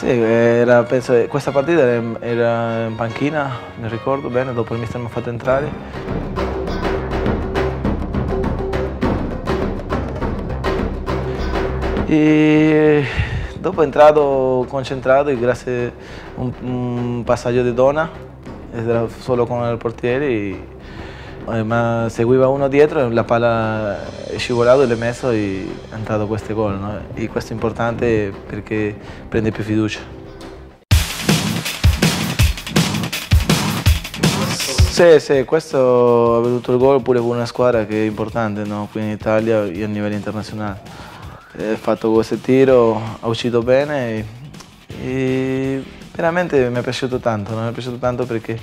Sì, era, penso, questa partita era, in panchina, mi ricordo bene, dopo il mister mi ha fatto entrare. E dopo è entrato concentrato grazie a un, un passaggio di donna, era solo con il portiere, e, ma seguiva uno dietro e la palla è scivolato e l'ha messo e è entrato questo gol. No? E questo è importante perché prende più fiducia. Sì, sì, questo ha venuto il gol pure con una squadra che è importante no? qui in Italia e a livello internazionale ha fatto questo tiro, ha uscito bene e, e veramente mi è piaciuto tanto, no? mi è piaciuto tanto perché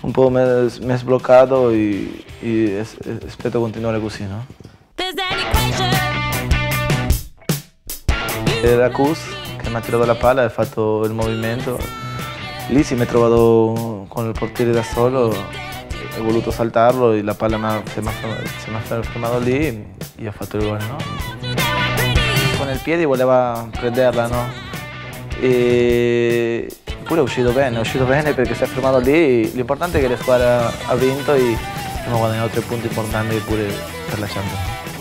un po' mi ha sbloccato e, e, aspetto continuare così. No? Era Cus che mi ha tirato la palla e ha fatto il movimento. Lì si mi è trovato con il portiere da solo, ho voluto saltarlo e la palla si è fermata lì e ho fatto il gol. No? con il piede voleva prenderla, no? E pure è uscito bene, è uscito bene perché si è fermato lì. L'importante è che la squadra ha vinto e abbiamo guadagnato tre punti importanti pure per la Champions.